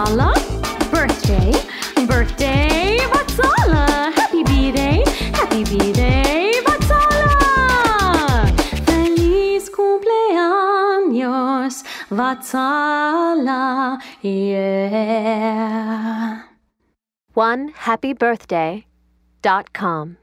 Marsala. Birthday, birthday, Vatsala. Happy B-Day, happy B-Day, Vatsala. Feliz cumpleaños, Vatsala, yeah. One happy birthday dot com.